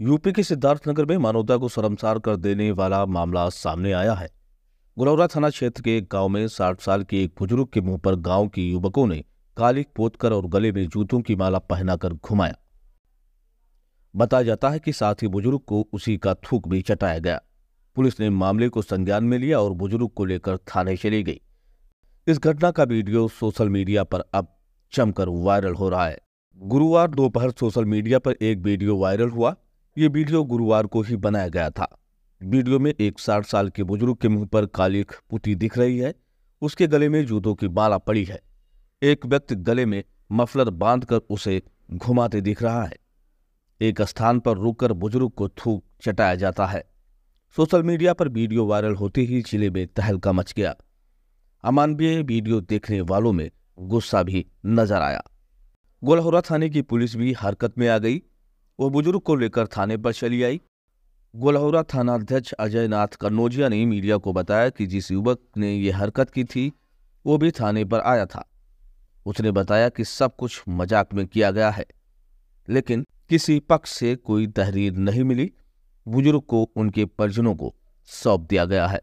UP के सिद्धार्थनगर में मानवता को शर्मसार कर देने वाला मामला सामने आया है। गुलौरा थाना क्षेत्र के एक गाँव में साठ साल के एक बुज़ुर्ग के मुँह पर गाँव के युवकों ने कालिक पोतकर और गले में जूतों की माला पहनाकर घुमाया। बताया जाता है कि साथ ही बुज़ुर्ग को उसी का थूक भी चटाया गया। पुलिस ने मामले को संज्ञान में लिया और बुज़ुर्ग को लेकर थाने चली गई। इस घटना का वीडियो सोशल मीडिया पर अब जमकर वायरल हो रहा है। गुरुवार दोपहर सोशल मीडिया पर एक वीडियो वायरल हुआ। ये वीडियो गुरुवार को ही बनाया गया था। वीडियो में एक साठ साल के बुज़ुर्ग के मुँह पर काली पुती दिख रही है। उसके गले में जूतों की माला पड़ी है। एक व्यक्ति गले में मफलर बांधकर उसे घुमाते दिख रहा है। एक स्थान पर रुककर बुज़ुर्ग को थूक चटाया जाता है। सोशल मीडिया पर वीडियो वायरल होते ही ज़िले में तहलका मच गया। अमानवीय वीडियो देखने वालों में गुस्सा भी नज़र आया। गोलहोरा थाने की पुलिस भी हरकत में आ गई। वो बुज़ुर्ग को लेकर थाने पर चली आई। गोलहोरा थानाध्यक्ष अजय नाथ कन्नौजिया ने मीडिया को बताया कि जिस युवक ने यह हरकत की थी, वो भी थाने पर आया था। उसने बताया कि सब कुछ मज़ाक में किया गया है, लेकिन किसी पक्ष से कोई तहरीर नहीं मिली। बुज़ुर्ग को उनके परिजनों को सौंप दिया गया है।